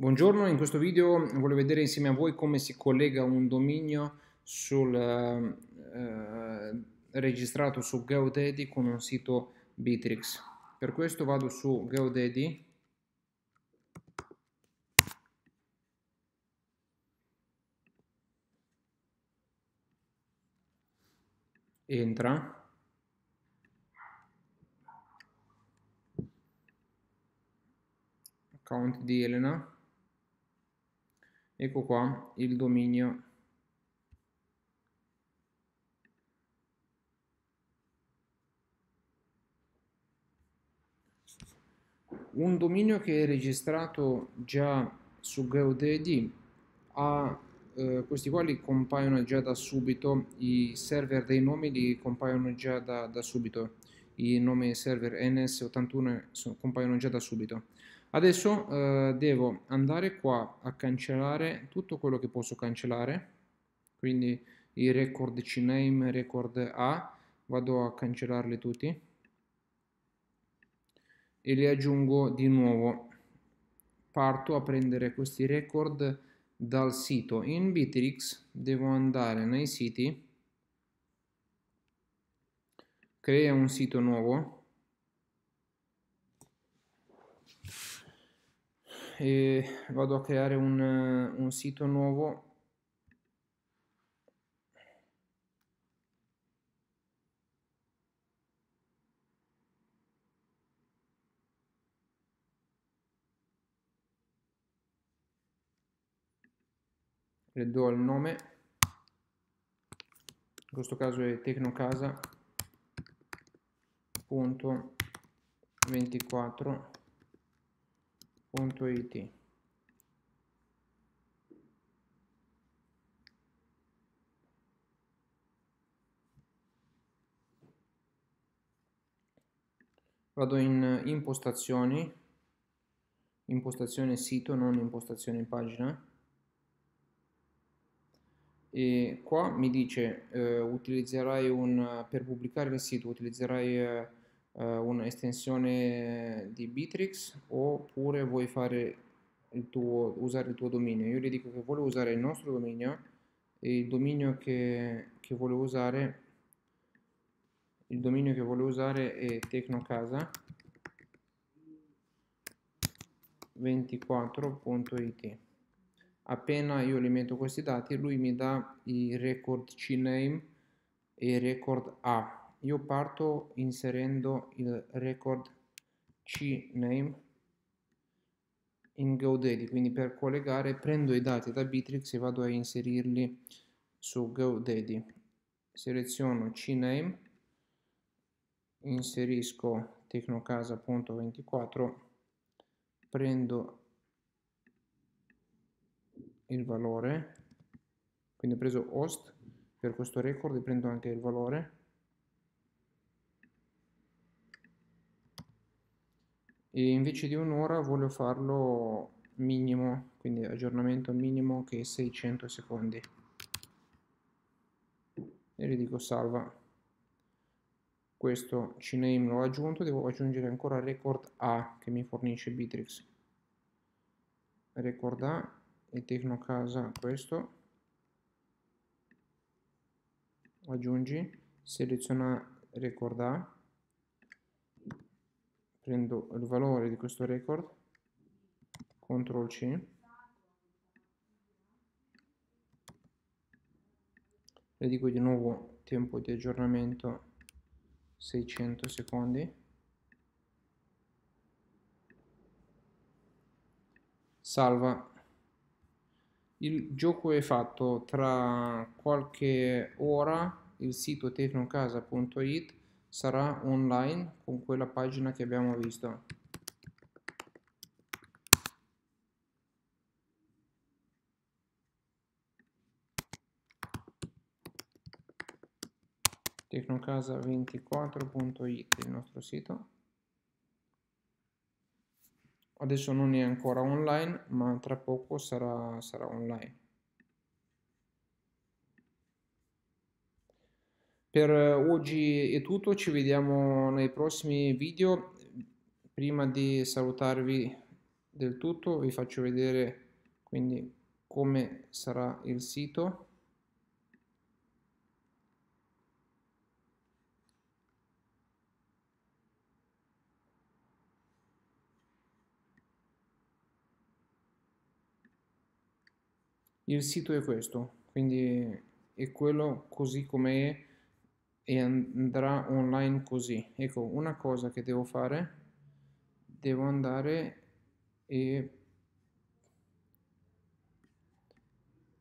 Buongiorno, in questo video voglio vedere insieme a voi come si collega un dominio sul, eh, registrato su GeoDaddy con un sito Bitrix. Per questo vado su GeoDaddy entra. Account di Elena ecco qua il dominio. Un dominio che è registrato già su GeoDaddy ha eh, questi quali compaiono già da subito i server dei nomi li compaiono già da, da subito. I nomi server ns81 compaiono già da subito Adesso eh, devo andare qua a cancellare tutto quello che posso cancellare, quindi i record CNAME, record A, vado a cancellarli tutti e li aggiungo di nuovo. Parto a prendere questi record dal sito. In Bitrix devo andare nei siti, crea un sito nuovo, e vado a creare un, un sito nuovo. Le do il nome. In questo caso è tecnocasa.24 www.it vado in impostazioni impostazione sito non impostazione pagina. E qua mi dice eh, utilizzerai un per pubblicare il sito utilizzerai eh, un'estensione di Bitrix oppure vuoi fare il tuo, usare il tuo dominio. Io gli dico che voglio usare il nostro dominio e il dominio che, che voglio usare il dominio che voglio usare è tecnocasa 24.it appena io gli metto questi dati lui mi dà i record CNAME e record A io parto inserendo il record CNAME in GoDaddy, quindi per collegare prendo i dati da Bitrix e vado a inserirli su GoDaddy. Seleziono CNAME, inserisco tecnocasa.24, prendo il valore, quindi ho preso host per questo record e prendo anche il valore e invece di un'ora voglio farlo minimo quindi aggiornamento minimo che è 600 secondi. E gli dico salva questo CNAME l'ho aggiunto devo aggiungere ancora record A che mi fornisce Bitrix. Record A e Tecnocasa questo. Aggiungi seleziona record A prendo il valore di questo record. CTRL C. Le dico di nuovo tempo di aggiornamento 600 secondi. Salva. Il gioco è fatto tra qualche ora il sito tecnocasa.it sarà online con quella pagina che abbiamo visto. tecnocasa24.it il nostro sito adesso non è ancora online ma tra poco sarà, sarà online Per oggi è tutto, ci vediamo nei prossimi video. Prima di salutarvi del tutto vi faccio vedere quindi come sarà il sito il sito è questo quindi è quello così come è e andrà online così. Ecco una cosa che devo fare devo andare e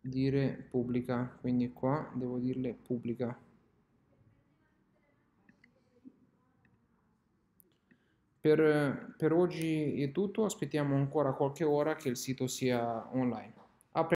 dire pubblica. Quindi qua devo dirle pubblica. Per, per oggi è tutto. Aspettiamo ancora qualche ora che il sito sia online